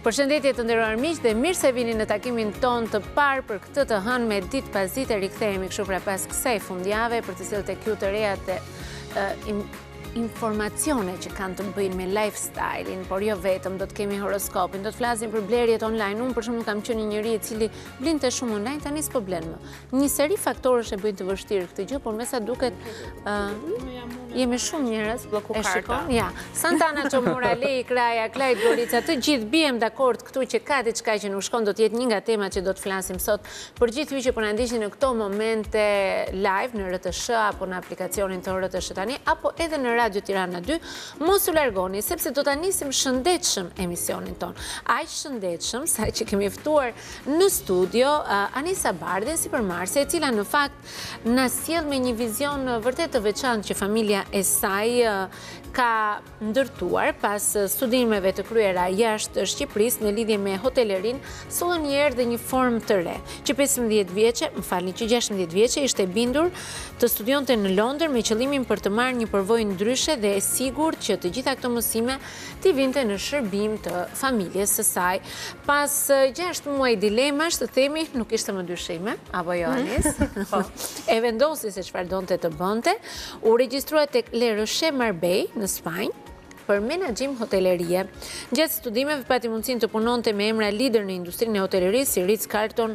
Përshëndetje të nderuar miq dhe mirë se vini në takimin tonë të parë për këtë të hënë me ditë pas dite rikthehemi kështu pra pas kësaj fundjave për të sjellë tek ju të reja e informacione që kanë të bëjnë me lifestyle-in, por jo vetëm, do të kemi horoskopin, do të flasim për blerjet online, unë për shembull kam qenë një njeri i cili blinte shumë online, tani s'po blen më. Një seri faktorësh e bëjnë të vështirë këtë gjë, por me sa duket jemi shumë njerëz, e shikon, ja. Santana Çomora, Lei Kraja, Klajd Gorica, të gjithë biem dakord këtu që ka diçka që nuk shkon, do të jetë një nga temat që do të flasim sot, për gjithë ju që po na ndiqni në këto momente live në RTSH, apo në aplikacionin tonë RTSH tani, apo edhe në Radio Tirana 2, mos u largoni, sepse do ta nisim shëndetshëm emisionin tonë. Aq shëndetshëm, sa që kemi ftuar Në studio, Anisa Bardhin, sipërmarrëse, e cila në fakt na sjell me një vizion vërtet të veçantë që familja e saj ka ndërtuar pas studimeve të kryera jashtë Shqipërisë në lidhje me hotelerinë, sollën një erë dhe një formë të re. Që 15 vjeçe, më falni, që 16 vjeçe ishte bindur të studionte në Londër me qëllimin për të marrë një përvojë ndryshe dhe e sigurt që të gjitha këto mësime t'i vinte në shërbim të familjes së saj. Pas 6 muaj dilemash, të themi, nuk ishte më dyshime, apo jo Anisa, po. e vendosi se çfarë donte të bënte, u regjistrua tek Les Roches Marbella në Spanjë, për menaxhim hotelerie. Gjatë studimeve pati mundësinë të punonte me emra lider në industrinë e hotelerisë si Ritz Carlton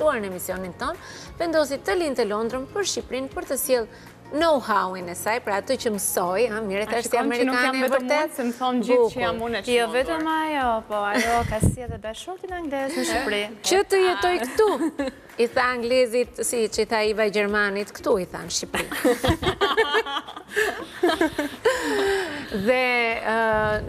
në emisionin tonë, vendosi të linte Londrën për Shqipërinë për të sjellë know-how-in e saj, pra atë që mësoi, mirë ti je si amerikane e vërtetë, bukur. Jo vetëm ajo, po ajo ka sjellë edhe bashkëshortin anglez në Shqipëri. Që të jetojë këtu, i tha anglezit, siç i tha Iva gjermanit, këtu i tha në Shqipëri. Dhe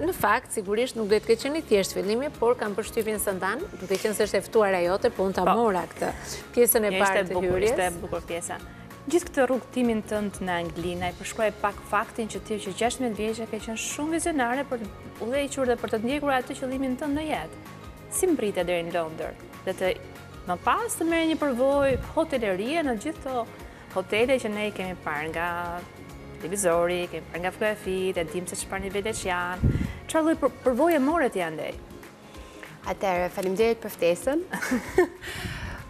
në fakt, sigurisht nuk do të ketë qenë i thjeshtë fillimi, por kam përshtypjen Santana, duke qenë se është e ftuara jote, po unë ta mora këtë pjesën e parë të hyrjes. Ishte e bukur pjesa. Gjithë këtë rrugëtimin tënd në Angli, na i përshkruaj pak faktin që ti që 16 vjeqe ke qenë shumë vizionare për të ikur dhe për të ndjekur atë qëllimin tënd në jetë. Si mbërrite në Londër, dhe të më pas të merrje një përvojë hotelerie në gjithë të Hotele që ne i kemi parë nga televizori, kemi parë nga fotografitë, e dimë se çfarë nivelesh janë, çfarë lloj përvoje more ti andej. Atëherë, faleminderit për ftesën.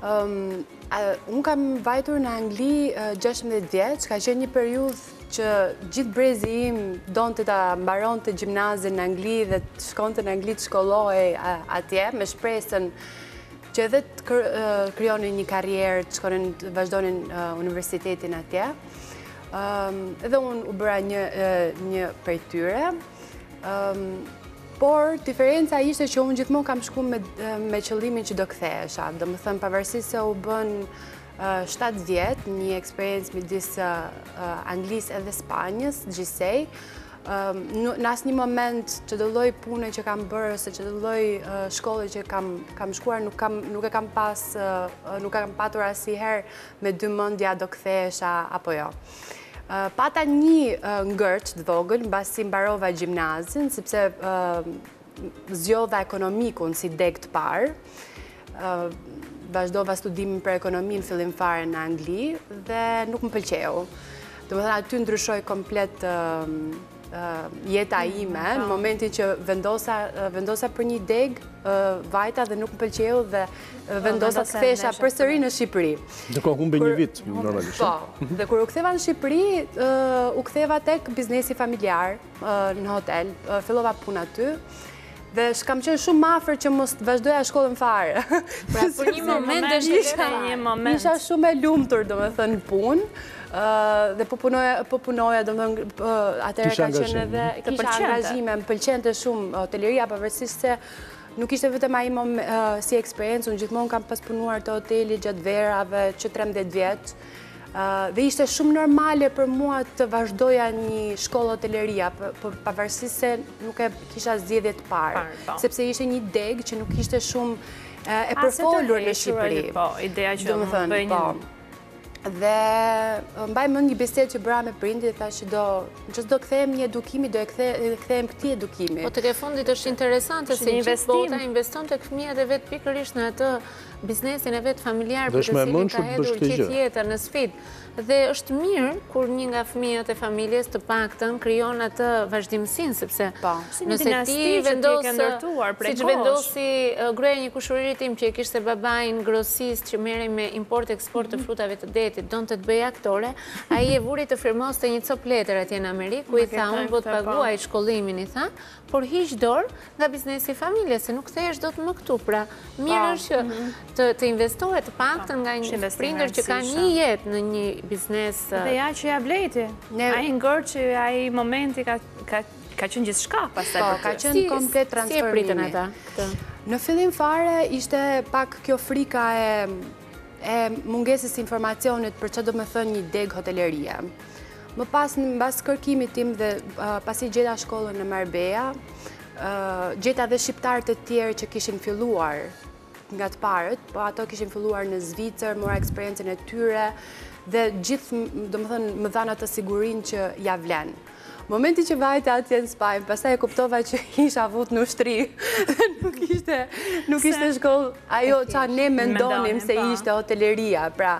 Unë kam vajtur në Angli 16 vjeçe, ka qenë një periudhë që gjithë brezi im donte ta mbaronte gjimnazin në Angli dhe të shkonte në Angli të shkollohej atje, me shpresën Që edhe të krijonin një karrierë, të shkonin, të vazhdonin universitetin atje. Edhe unë u bëra një prej tyre. Por, diferenca ishte që unë gjithmonë kam shku me qëllimin që do kthehesha. Domethënë, pavarësisht se u bënë 7 vjet, një eksperiencë midis Anglisë edhe Spanjës, gjithsej, në asnjë moment çdo lloj pune që kam bërë, ose çdo lloj shkolle që kam shkuar, nuk e kam pas, nuk e kam patur asnjëherë me dy mendje a do kthehesha, apo jo. Pata një ngërç të vogël, mbasi mbarova gjimnazin, sepse zgjodha ekonomikun si degë të parë, vazhdova studimin për ekonomi në fillim fare në Angli dhe nuk më pëlqeu. Domethënë, aty ndryshoi komplet jeta mm, ime, në momentin që vendosa për një degë, vajta dhe nuk më pëlqeu dhe po, vendosa të kthehesha përsëri në Shqipëri. Dhe kur humbe një vit, normalisht. Po, dhe kur u ktheva në Shqipëri, u ktheva tek biznesi familjar, në hotel, fillova punë aty, dhe s'kam qenë shumë afër që mos të vazhdoja shkollën fare. Pra për një moment dhe është një moment. Isha shumë e lumtur, domethënë, punë, dhe po punoja, po punoja, domethënë, atëherë ka qenë edhe, kisha angazhime, më pëlqente shumë hoteleria, pavarësisht se nuk ishte vetëm ai moment si eksperiencë, unë gjithmonë kam pas punuar te hoteli gjatë verave që 13 vjeç, Dhe ishte shumë normale për mua të vazhdoja një shkollë hotelerie, pavarësisht se nuk e kisha zgjedhje të parë, po. sepse ishte një degë që nuk ishte shumë e përfolur në Shqipëri. Po, ideja që më bëjnë një... Po. Dhe mbaj mend një bisedë që bëra me prindërit dhe thashë që do, nëse do kthehem një edukimi, do i kthehem këtij edukimi. Po tek e fundit është interesante se njëri bota investon te fëmija i vet pikërisht në atë biznesin e vet familjar për të cilin ka hedhur gjithë jetën në sfidë. Dhe është mirë kur një nga fëmijët e familjes të paktën krijon atë vazhdimësinë, sepse po, nëse ti vendos, siç vendosi gruaja e një kushëririt tim që e kishte babain grosist që merrej me import-export të mhm. frutave të detit, donte të bëhej aktore, ai e vuri të firmoste një copë letër atje në Amerikë, ku i tha unë po ta, po. paguaj shkollimin, i tha, por hiq dorë nga biznesi i familjes, se nuk kthehesh dot më këtu, pra mirë është që mhm. të investohet të paktën nga një prindër që ka një jetë në një biznes. Dhe ja që ja vlejti, ai ngërç ai momenti ka ka qenë gjithçka pastaj po, Ka qenë komplet transformimi. Në fillim fare ishte pak kjo frika e e mungesës së informacionit për çdo me thënë një degë hotelerie. Më pas, mbas kërkimit tim dhe pasi gjeta shkollën në Marbella, gjeta dhe shqiptarë të tjerë që kishin filluar nga të parët, po ato kishin filluar në Zvicër, mora eksperiencën e tyre, dhe gjithë, domethënë, më dhanë atë sigurinë që ia vlen. Momenti që vajta atje në Spajnë, pastaj e kuptova që isha futur në ushtri, nuk ishte, nuk ishte shkollë, ajo ça ne mendonim se ishte hoteleria, pra,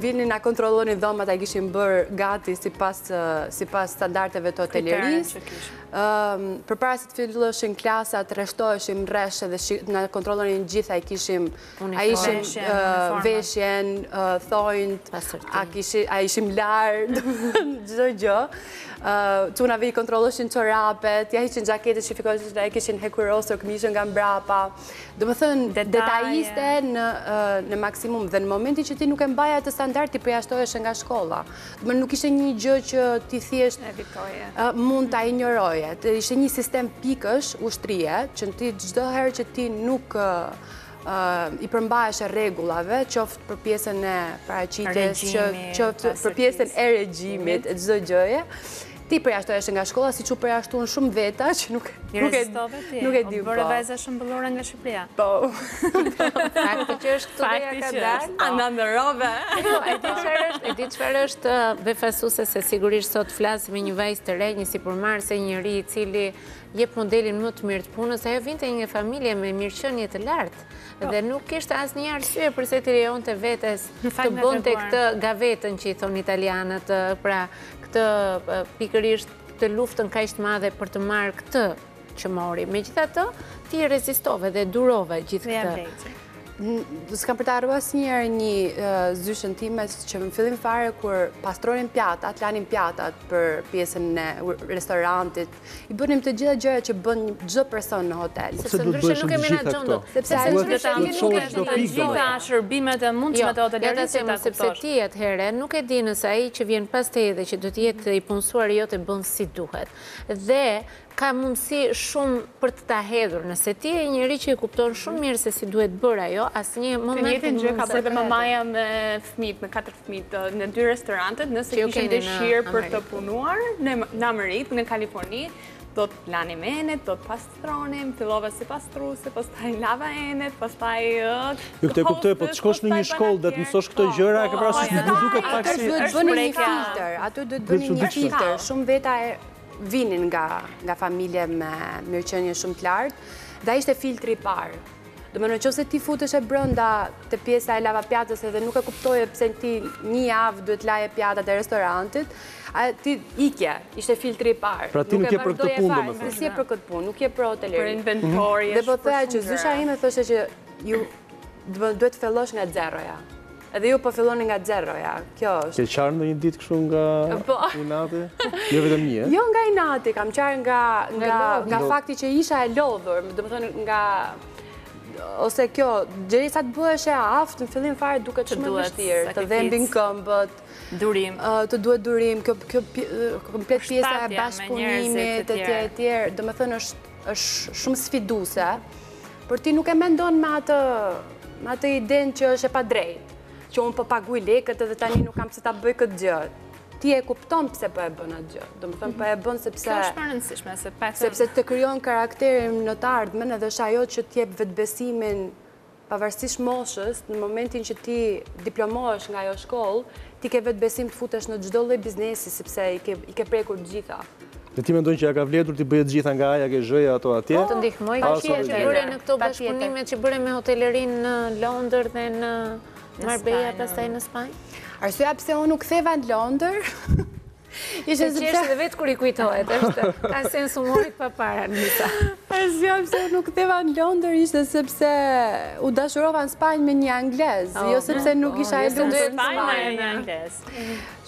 Vinin na kontrollonin dhomat a i kishim bërë gati sipas sipas standardeve të hotelerisë përpara se të filloheshin klasat rreshtoheshim rresht dhe na kontrollonin të gjitha a i kishim a kishim veshjen thonjtë a ishim larë çdo gjë çunave u kontrolloheshin çorapet a ishin xhaketa që i fikoheshe a i kishin hekurosur këmishën nga mbrapa Domethënë, detajiste në maksimum, dhe në momentin që ti nuk e mbaje atë standard, ti përjashtoheshe nga shkolla. Dhe nuk ishte një gjë që ti thjesht mund ta injoroje. Ishte një sistem pikësh, ushtrie, që ti çdo herë që ti nuk i përmbaheshe rregullave, qoftë për pjesën e paraqitjes, qoftë për pjesën e regjimit, e çdo gjëje, Ti përjashtoheshe nga shkolla, siç u përjashtuan shumë veta, që nuk e di. Si rezistove ti, o po, bre, vajza shumë bukur nga Shqipëria. Po. Fakti që është këtu dhe ia ka dalë. Po. Na nderove. Jo, e di qëfar është, e di çfarë është befasuese se sigurisht sot flas me një vajzë të re, një sipërmarrëse, njeri i cili jep modelin më të mirë të punës, ajo vinte në një familje me mirëqenie të lartë, po. dhe nuk ishte asnjë arsye përse t'i lejonte vetes të bënte këtë gavetën që i thonë italianët, pra këtë pikërisht këtë luftën kaq të madhe për të marrë këtë që mori. Megjithatë, ti rezistove dhe durove gjithë këtë. Dhe s'kam për ta harruar asnjëherë një zyshën time që në fillim fare kur pastronim pjatat, lanim pjatat për pjesën e restorantit, I bënim të gjitha gjërat që bën çdo person në hotel. Sepse ndryshe nuk e menaxhon dot. Sepse ai nuk e ta nuk e ta të gjitha shërbimet e mundshme të hotelerisë të ta kuptosh. Sepse ti atëherë nuk e di nëse ai që vjen pas teje dhe që do të jetë i punësuar yt e bën si duhet. Dhe ka mundësi shumë për të ta hedhur. Nëse ti je njeri që e kupton shumë mirë se si duhet bërë ajo, asnjë moment s'të mund ai. Të njëjtën gjë ka bërë dhe mamaja me fëmijët, me katër në dy restorantet, nëse kishim dëshirë për të punuar në Amerikë, në Kaliforni, do të lanim enët, do të pastronim, fillova si pastruese pastaj lava enët, pastaj... Jo këtë e kuptoj, po të shkosh në një shkollë dhe të mësosh këto gjëra, e ka pra se na duket pak si... Aty u bë një filtër, aty u bë një filtër, shumë veta vinin nga familje me mirëqenie shumë të lartë, dhe ishte filtri i parë. Domethënë në qoftë se ti futeshe brenda te pjesa e lavapjatës edhe nuk e kuptoje pse ti një javë duhet të laje pjatat e restorantit, a ti ikje, ishte filtri i parë. Pra ti nuk je për këtë punë domethënë. Nuk je për këtë punë, nuk je për hoteleri. Për inventori, është për shumë gjëra. Dhe po thoja që zysha ime thoshte që ju duhet të fillosh nga zeroja. Edhe ju po filloni nga zeroja, kjo është. Ke qarë ndonjë ditë kështu nga inati? Jo vetëm një? Jo nga inati, kam qarë nga nga fakti që isha e lodhur, domethënë nga ose kjo, derisa të bëhesh e aftë, në fillim fare duket shumë e vështirë, të dhembin këmbët, durim, të duhet durim, kjo komplet pjesa e bashkëpunimit, e tjera, e tjera, domethënë është, Është shumë sfiduese. Por ti nuk e mendon me atë me atë idenë që është e padrejtë, që unë po paguaj lekët edhe tani nuk kam pse ta bëj këtë gjë. Ti e kupton pse po e bën atë gjë. Domethënë po e bën sepse Kjo është e rëndësishme se, sepse të krijon karakterin në të ardhmen edhe është ajo që të jep vetëbesimin Pavarësisht moshës, në momentin që ti diplomohesh nga ajo shkollë, ti ke vetëbesim të futesh në çdo lloj biznesi sepse i ke i ke prekur të gjitha. Dhe ti mendon që ia ka vlejtur t'i bëje të gjitha nga a-ja te zh-ja ato atje? Po, pastaj që bëre në këto bashkëpunime që bëre me hotelerinë në Londër dhe në Marbella pastaj në Spanjë? Arsyeja pse unë u ktheva në Londër, Ishte sepse... Qesh dhe vetë kur i kujtohet, është ka sens humori të paparë, Nisa. Arsyeja pse unë u ktheva në Londër, ishte sepse u dashurova në Spanjë me një anglez, oh, jo sepse nuk oh, isha e lumtur në Spanjë me një anglez.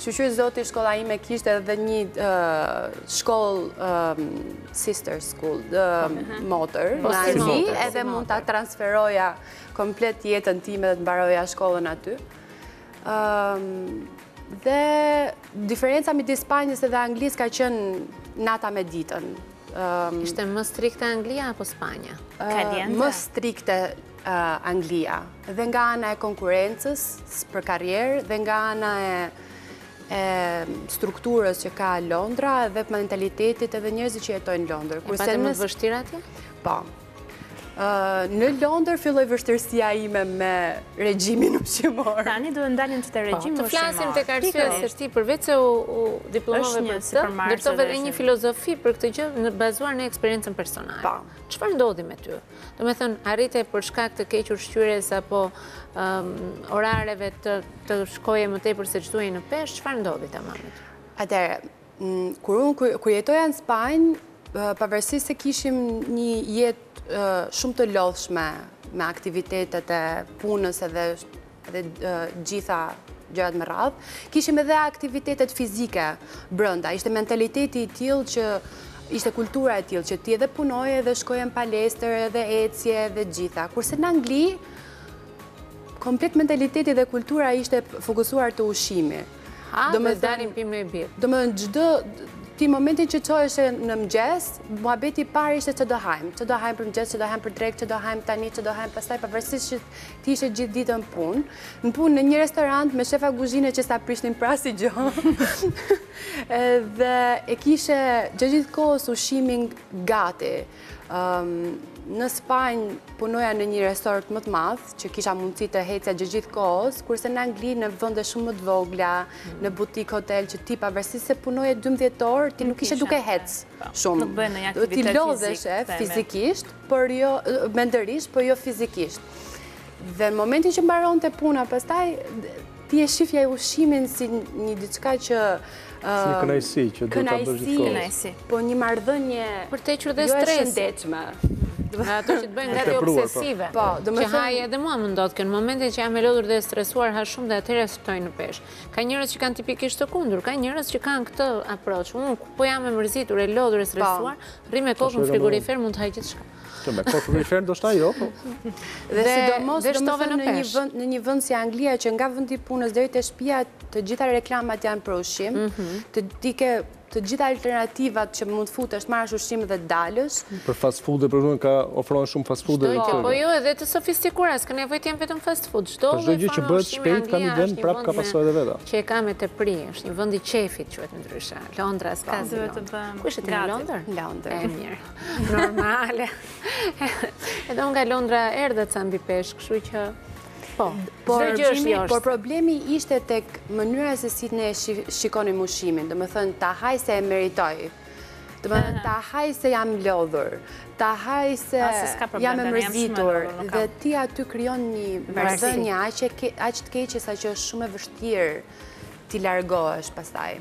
Shyqyr Zotit shkolla ime kishte edhe një uh, shkollë um, sister school, uh, motër, po, në Angli, edhe mund të transferoja komplet jetën time dhe të mbaroja shkollën aty. Dhe diferenca midis Spanjës edhe Anglisë ka qenë nata me ditën. Ishte më strikte Anglia apo Spanja? Më strikte Anglia. Dhe nga ana e konkurencës për karrierë, dhe nga ana e strukturës që ka Londra, dhe mentalitetit edhe njerëzit që jetojnë në Londër. E pate më të vështirë aty? Po. Në Londër filloi vështirësia ime me regjimin ushqimor. Tani duhet të ndalim te regjimi ushqimor. Po, të flasim tek arsyeja se si ti përveç se u diplomove për të, ndërtove dhe një filozofi për këtë gjë bazuar në eksperiencën personale. Po. Çfarë ndodhi me ty? Domethënë, arrite për shkak të kequshqyerjes apo orareve të shkoje më tepër se ç'duhej në peshë, çfarë ndodhi tamam? Atëherë, Kur unë, kur jetoja në Spanjë, pavarësisht se kishim një jetë shumë të lodhshme me aktivitetet e punës edhe edhe gjithë gjërat me radhë, kishim edhe aktivitetet fizike brenda. Ishte mentaliteti i tillë që ishte kultura e tillë që ti edhe punoje edhe shkoje në palestër edhe ecje edhe të gjitha. Kurse në Angli komplet mentaliteti dhe kultura ishte fokusuar te ushqimi. Ha dhe dalim pimë një birrë. Domethënë çdo, ti momentin që çoheshe në mëngjes, muhabeti i parë ishte ça do hamë. Ça do hamë për mëngjes, ça do hamë për drekë, ça do hamë tani, ça do hamë pastaj, pavarësisht që ti ishe gjithë ditën në punë. Në punë në një restorant me shefa guzhine që s'ta prishnin për asnjë gjë. Dhe e kishe gjithë kohës ushqimin gati. Në Spanjë punoja në një resort më të madh, që kisha mundësi të ecja gjatë gjithë kohës, kurse në Angli në vende shumë më të vogla, në butik hotel, që ti pavarësisht se punoje 12 orë, ti nuk ishe duke ec po, shumë. Nuk bëje ndonjë aktivitet fizik. Ti lodheshe fizikisht, por jo, mendërisht, por jo fizikisht. Dhe në momentin që mbaronte puna, pastaj Ti e shifje ushqimin si një diçka që... Si një kënaqësi që duhet të bësh gjithë kohës. Po një marrëdhënie... Për të hequr dhe stresin. Jo e shëndetshme. Nga ato që të bëjnë nga të po. obsesive. Po, domethënë... Që ha. Edhe mua më ndodh që në momente që jam e lodhur dhe e stresuar ha shumë dhe atëherë shtoj në peshë. Ka njerëz që e kanë tipikisht të kundërt, ka njerëz që kanë këtë approach. Unë, po jam e mërzitur, e lodhur, e po. stresuar, rri me kokë në frigorifer, mund të ha gjithçka. Që me kokë në frigorifer, ndoshta jo. Po. Dhe sidomos domethënë në një vend, në një vend si Anglia, që nga vendi i punës deri te shpia, të gjitha reklamat janë për ushqim, mhm. ti i ke të gjitha alternativat që mund të futesh të marrësh ushqim dhe dalësh. Për fast food dhe për shumë ka ofron shumë fast food dhe të të Po jo edhe të sofistikuara, s'ka nevojë t'jenë vetëm fast food. Çdo gjë që bëhet shpejt ka një vend prap ka pasoja dhe veda. Që e ka me të pri, është një vend i qejfit që vetë ndryshe. Londra, s'ka si Londra. Kush e të në Londra? Londra. E mirë. Normale. Edhe nga Londra erdhe ca mbi peshë, kështu që... Po, por, por problemi ishte tek mënyra se si ne e shikonim ushqimin, domethënë, ta ha se e meritoj, domethënë, ta ha se jam lodhur, ta ha se jam e mërzitur, dhe ti aty krijon një marrëdhënie aq të keqe, saqë është shumë e vështirë t'i largohesh pastaj.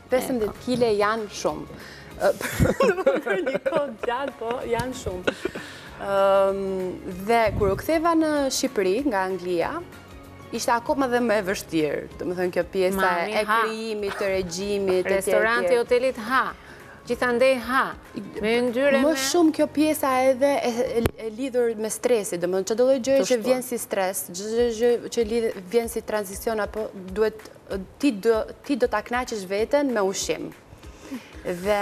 Pesëmbëdhjetë kile janë shumë. Për një kohë të gjatë, po, janë shumë. Dhe kur u ktheva në Shqipëri nga Anglia, ishte akoma dhe më e vështirë. Domethënë kjo pjesa e krijimit të regjimit, e Restoranti, hotelit, ha. Gjithandej, ha. Me yndyrë me... Më shumë kjo pjesa edhe e lidhur me stresin. Domethënë çdo lloj gjëje që vjen si stres, gjë që vjen si tranzicion, apo duhet ti do ta kënaqësh veten me ushqim. Dhe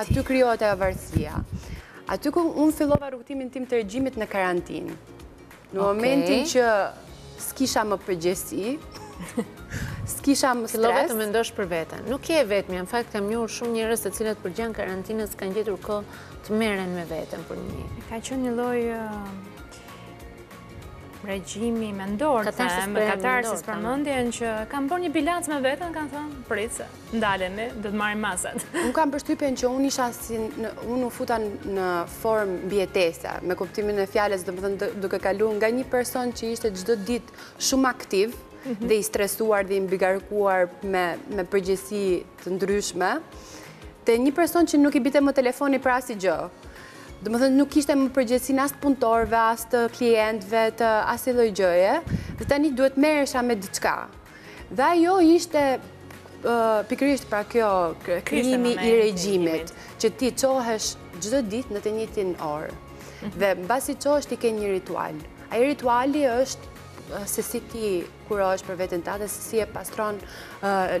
aty krijohet ajo varësia. Aty ku unë fillova rrugëtimin tim të regjimit në karantinë. Në momentin që s'kisha më përgjegjësi, s'kisha më stres. Fillova të mendoj për veten. Nuk je vetëm, në fakt kam njohur shumë njerëz të cilët përgjatë karantinës kanë gjetur kohë të merren me veten për një. Ka qenë një lloj regjimi mendor, të themi katarsis për mendjen që kanë bërë një bilanc me veten, kanë thënë, prit se, ndalemi, dhe të marrim masat. Unë kam përshtypjen që unë isha si, unë u futa në formë mbijetese, me kuptimin e fjalës, domethënë, duke kalu nga një person që ishte çdo ditë shumë aktiv, mhm. dhe i stresuar dhe i mbingarkuar me përgjegjësi të ndryshme, te një person që nuk i binte më telefoni për asnjë gjë. Domethënë nuk kishte më përgjegjësinë as të punëtorëve, as të klientëve, të asnjë lloj gjëje, dhe tani duhet të merresha me diçka. Dhe ajo ishte pikërisht pra kjo krijimi i regjimit, që ti çohesh çdo ditë në të njëjtin orë. Mhm. Dhe mbasi çohesh ti ke një ritual. Ai rituali është se si ti kurohesh për veten tënde se si e pastron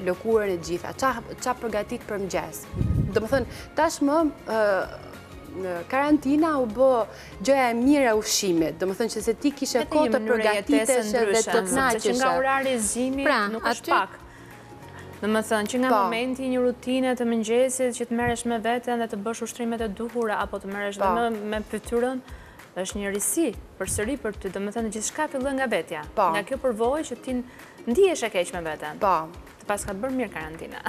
lëkurën e gjitha. Ça ça përgatit për mëngjes. Domethënë tashmë karantina u bë gjëja e mirë e ushqimit. Domethënë që se ti kishe kohë të përgatitesh dhe të kënaqesh. Që nga orari i zgjimit pra, nuk është pak. Domethënë, që nga po. momenti një rutinë të mëngjesit, që të merresh me veten dhe të bësh ushtrimet e duhura, apo të merresh dhe po. me fytyrën, Është një risi, përsëri për ty, domethënë gjithçka fillon nga vetja, po. nga kjo përvojë që ti ndiheshe keq me veten. Po. Të paska bërë mirë karantina.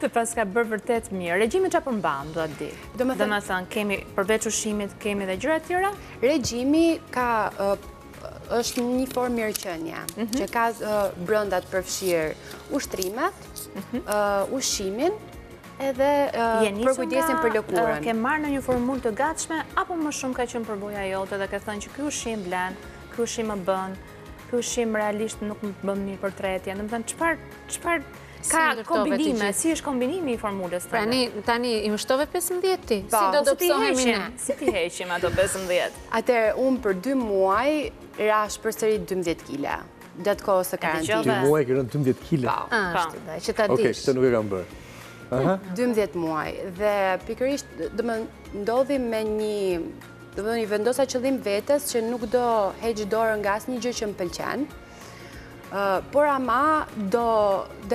Të paska bërë vërtet mirë. Regjimi që ça përmban, dua ta di. Domethënë, kemi përveç ushqimit, kemi dhe gjëra tjera? Regjimi ka është një formë mirëqenieje, mhm. që ka brenda të përfshirë ushtrimet, mhm. ushqimin, edhe përkujdesjen për lëkurën. Ke marrë ndonjë formulë të gatshme, apo më shumë ka qenë përvoja jote dhe ke thënë që ky ushqim vlen, ky ushqim më bën, ky ushqim realisht nuk më bën mirë për tretje. Domethënë, çfarë, çfarë, ka kombinime, si është kombinimi i formulës tënde? Pra, tani, i shtove 15 ti, po, si do të dobësohemi ne? Si t'i heqim ato 15? Atëherë, unë për 2 muaj, rashë përsëri 12 kila. Gjatë kohës së karantinës. Dy muaj ke rënë 12 kile. Po, po. Ashtë, që ta dish. Oke, këtë nuk e kam bërë. 12 muaj. Dhe pikërisht, domethënë ndodhi me një... Domethënë i vendosa qëllim vetes që nuk do heq dorë nga asnjë gjë që më pëlqen. Por ama do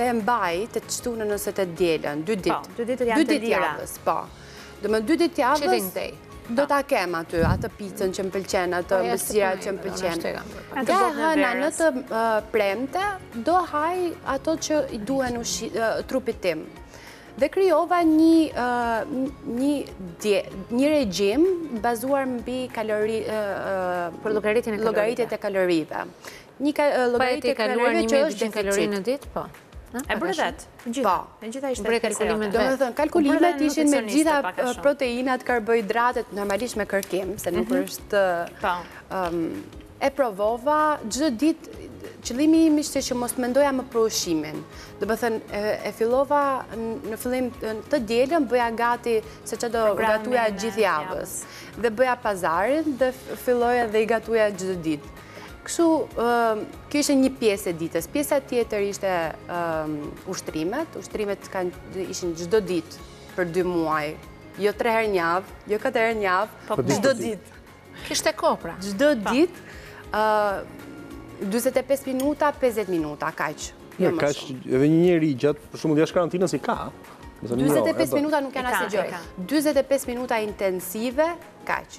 e mbaj të shtunën ose të dielën, dy ditë. Po, dy ditë janë të diela. Dy ditë të javës, po. Domethënë dy ditë javës do ta kem aty, atë picën që më pëlqen, atë po, ëmbëlsira që më pëlqen. Nga hëna në të premte, do ha ato që i duen trupit tim. Dhe krijova një një regjim bazuar mbi kalori... Për llogaritjen e kalorive. Llogaritjen e kalorive. Një llogaritje e kalorive që është deficit. Për e të kaluar një një një kalorive në ditë, po. E bërë vetë, të gjitha. Po. E gjitha ishte kërkesa jote. Domethënë, kalkulimet ishin me gjithë proteinat, karbohidratet, normalisht me kërkim, se nuk mhm. është... Po. E provova, çdo ditë, qëllimi im ishte që mos të mendoja më për ushqimin. Domethënë, e fillova në fillim të dielën, bëja gati se ça do gatuja gjithë javës. Dhe bëja pazarin dhe filloja dhe i gatuja çdo ditë. Kështu, kjo ishte një pjesë e ditës. Pjesa tjetër ishte ushtrimet. Ushtrimet ishin çdo ditë për dy muaj. Jo tre herë në javë, jo katër herë në javë, po, çdo po, po. ditë. Kështë e kopra. Çdo ditë, 45 minuta, 50 minuta, kaq. Jo më shumë. Edhe një njeri gjatë, për shembull dhe jashtë karantinës i ka. 45 minuta nuk janë asgjë. 45 minuta intensive, kaq.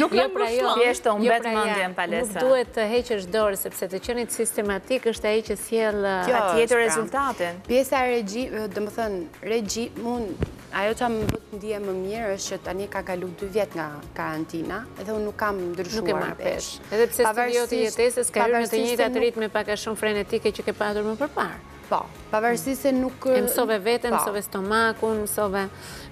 Nuk jo pra jo, thjesht të umbet jo pra mendjen palestra. Nuk duhet të heqësh dorë sepse të qenit sistematik është ai që sjell atë uh, tjetër pra. rezultatin. Pjesa e regji, uh, domethënë regjimi, ajo që më bën të ndihem më mirë është që tani ka kalu 2 vjet nga karantina edhe unë nuk kam ndryshuar nuk ke marrë peshë edhe pse stili yt i jetesës ka rënë në të njëjtat ritme pak a shumë frenetike që ke patur më përpara Po, pavarësisht se nuk... E mësove veten, po. mësove stomakun, mësove...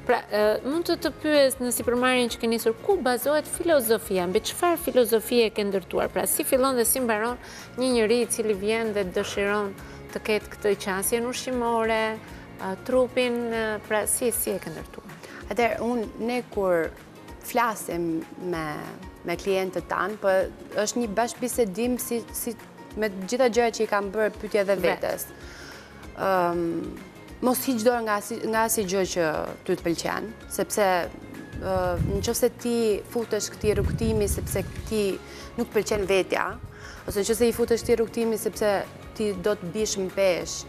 Pra, mund të të pyes në sipërmarrjen që ke nisur, ku bazohet filozofia, mbi çfarë filozofie e ke ndërtuar? Pra, si fillon dhe si mbaron një njeri i cili vjen dhe dëshiron të ketë këtë qasje ushqimore, trupin, pra, si si e ke ndërtuar? Atëherë, unë, ne kur Flasim me klientët tanë, po është një bashkëbisedim si me gjitha gjërat që i kam bërë pyetje dhe vetes. Mos hiq dorë nga asnjë gjë që ty të pëlqen, sepse në qoftë se ti futesh këtij rrugëtimi sepse ti nuk pëlqen vetja, ose në qoftë se i futesh këtij rrugëtimi sepse ti do të biesh në peshë,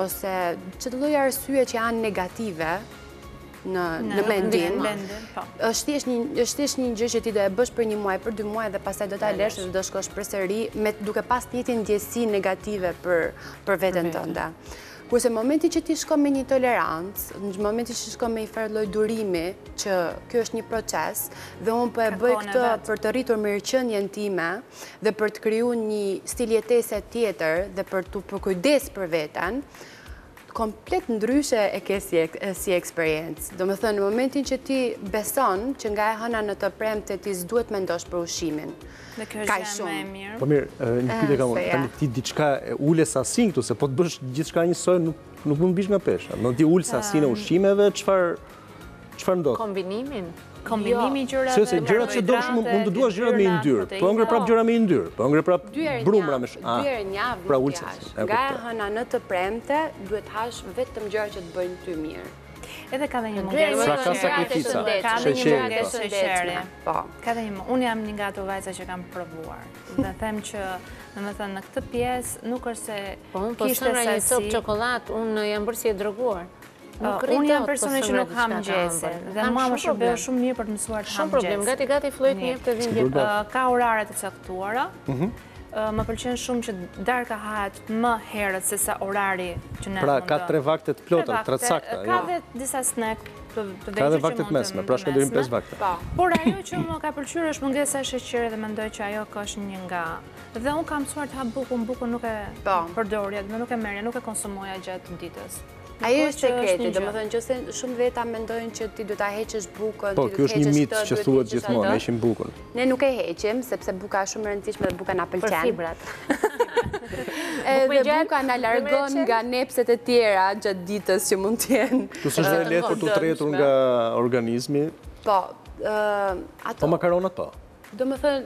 ose çdo lloj arsye që janë negative, në mendje, është thjesht një gjë që ti do e bësh për një muaj, për dy muaj dhe pastaj do ta lësh dhe do shkosh përsëri, duke pas një ndjesi negative për veten tënde. Kurse momenti që ti shkon me një tolerancë, në momentin që ti shkon me njëfarë lloj durimi, që kjo është një proces, dhe unë po e bëj këtë për të rritur mirëqenien time, dhe për të kriju një stil jetese tjetër, dhe për t'u përkujdes për veten, komplet ndryshe e ke si, si eksperiencë. Domethënë, në momentin që ti beson që nga e hëna në të premte ti s'duhet të mendosh për ushqimin. Dhe kjo është gjëja më e mirë. Po mirë, një ah, pyetje kam, tani ti diçka e ule sasinë këtu, se po të bësh gjithçka njësoj, nuk, nuk mund të biesh nga pesha. Po ti ule sasinë e ah. ushqimeve, çfarë... Çfarë ndodh? Kombinimin. Kombinimin jo. gjëra. Sepse gjëra që do shumë mund të duash gjëra me yndyrë. Po hëngre prapë gjëra me yndyrë. Po hëngre prapë brumëra më shumë. Dy herë në javë. Pra ulçi. Nga e hëna në të premte duhet të hash vetëm gjëra që të bëjnë ty mirë. Edhe ka dhe një mungesë. Pra ka sakrifica. Ka dhe një mungesë sheqeri. Po. Ka dhe një Unë jam një nga ato vajza që kam provuar. Dhe them që domethënë, në këtë pjesë nuk është se... Po, unë po s'hëngra një copë çokollatë, unë jam bëhem si e droguar. Nuk rri dot. Unë jam personi që nuk ha mëngjesin. Dhe mua më shërbeu shumë mirë për të mësuar të ha mëngjesin. Shumë problem. Gati gati fillojnë të të vijnë gjithë. Ka orare të caktuara. Mhm. Më pëlqen shumë që darka hahet më herët se sa orari që ne. Pra ka tre vakte të plota, të sakta. Ka dhe disa snack të vegjël. Ka dhe vakte të mesme, pra shkurtimisht pesë vakte. Po. Por ajo që më ka pëlqyer është mungesa e sheqerit dhe mendoj që ajo ka është një nga. Dhe unë kam mësuar të ha bukën, bukën nuk e po. përdorja, do nuk e merrja, nuk e konsumoja gjatë ditës. Ai është sekreti, domethënë që se shumë veta mendojnë që ti duhet ta heqesh bukën, po, ti duhet të heqesh këtë, duhet të heqesh atë. Po, kjo është një mit që thuhet gjithmonë, ne heqim bukën. Ne nuk e heqim, sepse buka është shumë e rëndësishme dhe buka na pëlqen. Për fibrat. Dhe buka na largon nga nepset e tjera gjatë ditës që mund të jenë. Plus është e lehtë për t'u tretur nga organizmi. Po, ato. Po, makaronat po. Domethënë,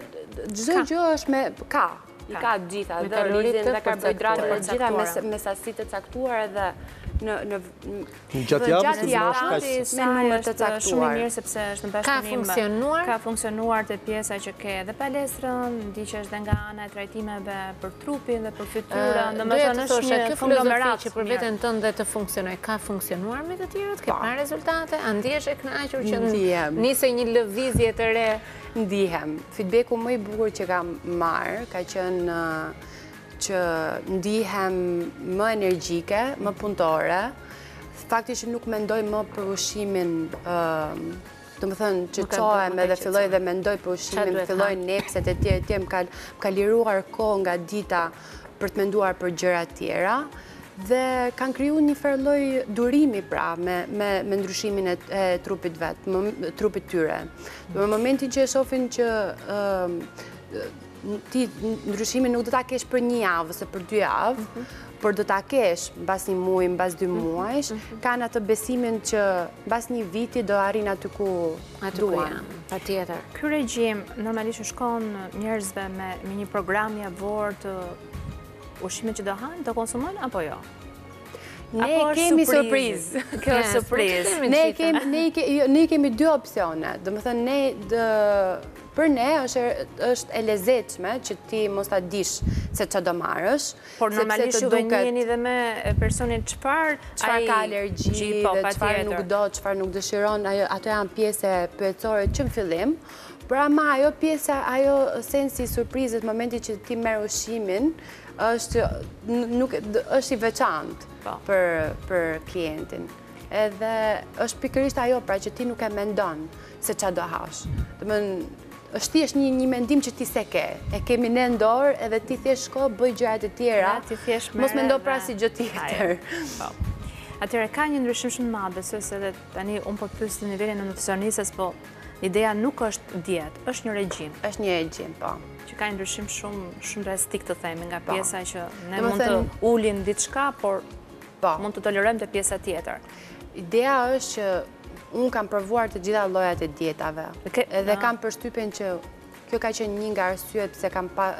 çdo gjë është me ka, i ka gjitha, dhe orizin, dhe karbohidratet, dhe gjitha me sasi të caktuar edhe në gjatë javës, me numër të caktuar. Shumë mirë, sepse është në bashkëpunim, ka funksionuar te pjesa që ke dhe palestrën, di që je dhe nga ana e trajtimeve për trupin dhe për fytyrën, domethënë është një konglomerat. Kjo filozofi që për veten tënde të funksionoi, ka funksionuar me të tjerët, ke po. parë rezultate, a ndihesh e kënaqur që nise një lëvizje të re? Ndihem, feedbacku më i bukur që kam marrë, ka qenë uh, që ndihem më energjike, më punëtore, fakti që nuk mendoj më për ushqimin uh, Domethënë që çohem edhe filloj dhe mendoj për ushqimin, fillojnë nepset e tjerë e tjerë, më ka liruar kohë nga dita për të menduar për gjëra të tjera, dhe kanë kriju një farë lloj durimi pra me ndryshimin e trupit vetë, trupit tyre. Në momentin që e shofin që Ti ndryshimin nuk do ta kesh për një javë ose për dy javë, mhm. por do ta kesh mbas një muaj, mbas dy mhm. muajsh, mhm. kanë atë besimin që mbas një viti do arrijnë aty ku duan. Patjetër. Ky regjim normalisht shkon njerëzve me me një program javor të ushqimit që do hanë, do konsumojnë apo jo? Ne kemi surprizë. Kjo është surprizë. Ne kemi ne kemi dy opsione. Domethënë ne Për ne është është e lezetshme që ti mos ta dish se çfarë do marrësh, Por normalisht ju duket... njiheni dhe me personin çfarë çfarë ka alergji dhe çfarë nuk do, çfarë nuk dëshiron, ajo ato janë pjesë e pyetësorit që në fillim, por ama ajo pjesa, ajo sensi i surprizës në momentin që ti merr ushqimin është nuk është i veçantë po. për për klientin. Edhe është pikërisht ajo pra që ti nuk e mendon se ça do hash. Domethënë është thjesht një një mendim që ti s'e ke. E kemi ne në dorë edhe ti thjesht shko bëj gjëra të tjera. Ti thjesht mos mendo pra si gjë tjetër. Po. Atëherë ka një ndryshim shumë të madh, besoj se edhe tani unë po pyes në nivelin e nutricionistes, po ideja nuk është dietë, është një regjim. Është një regjim, po. Që ka një ndryshim shumë shumë drastik të themi nga po. pjesa që ne mund të ulim diçka, por po. mund të tolerojmë te pjesa tjetër. Ideja është që Unë kam provuar të gjitha llojet e dietave. Dhe ah. kam përshtypjen që kjo ka qenë një nga arsyet pse kam pa...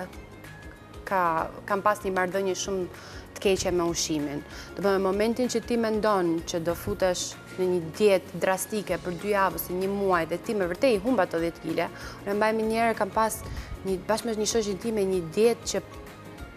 Ka, kam pas një marrëdhënie shumë të keqe me ushqimin. Dhe në momentin që ti mendon që do futesh në një dietë drastike për dy javë ose një muaj dhe ti me vërtet i humb ato 10 kile, unë mbaj mend një herë kam pas një, bashkë me një shoqen time një dietë që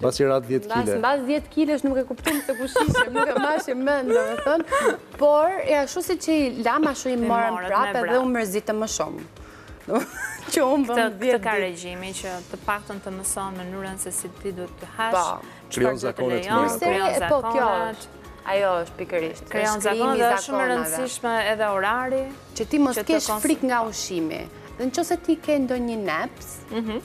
Mbasi ramë 10 kile. Mbas 10 kile është nuk e kuptonim se kush ishim, nuk e mbanim mend, domethënë. Por, e ashtu siç i lamë, ashtu i morëm prapë dhe u mërzitëm shumë. Që unë bëmë 10 ditë. Këtë ka regjimi që të paktën të mëson mënyrën se si ti duhet të hash. Po, që për të të lejonë, që për të të të të Ajo është pikërisht. Krijon zakon dhe është shumë e rëndësishme edhe orari. Që ti mos kesh frikë nga ushqimi. Dhe në qoftë se ti ke ndonjë neps, mhm.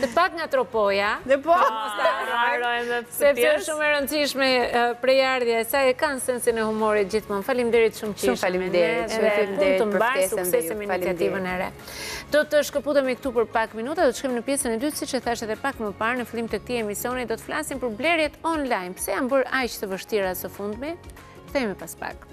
Dhe pak nga Tropoja, të po. mos të harrojmë dhe këtë sepse është shumë e rëndësishme prejardhja e saj, e kanë sensin e humorit gjithmonë. Faleminderit shumë që ishe. Shumë faleminderit, shumë faleminderit për ftesën dhe ju. Falim e re. Do të shkëputemi këtu për pak minuta, do të shkojmë në pjesën e dytë, siç e thashë dhe pak më parë, në fillim të këtij emisioni, do të flasim për blerjet online. Pse janë bërë aq të vështira së fundmi? Kthehemi pas pak.